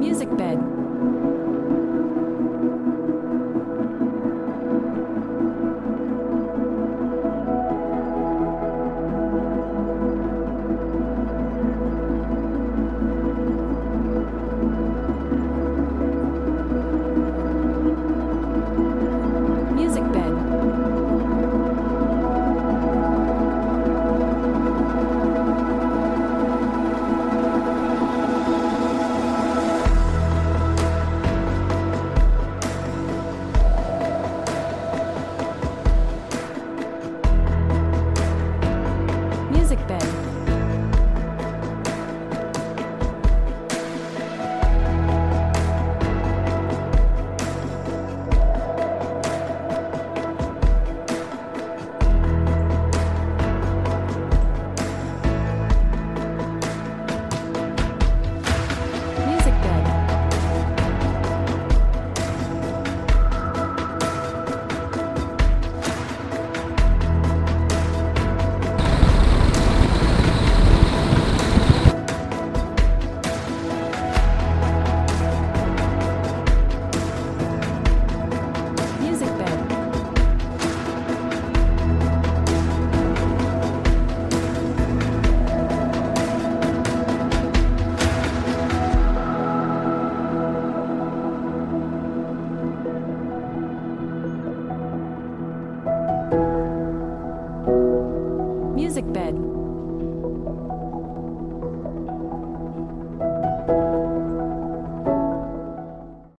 Music bed. bed.